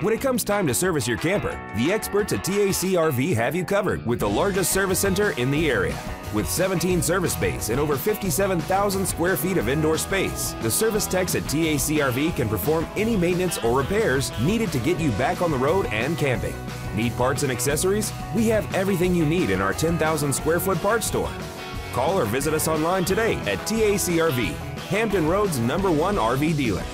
When it comes time to service your camper, the experts at TAC RV have you covered with the largest service center in the area. With 17 service bays and over 57,000 square feet of indoor space, the service techs at TAC RV can perform any maintenance or repairs needed to get you back on the road and camping. Need parts and accessories? We have everything you need in our 10,000 square foot parts store. Call or visit us online today at TAC RV, Hampton Road's number one RV dealer.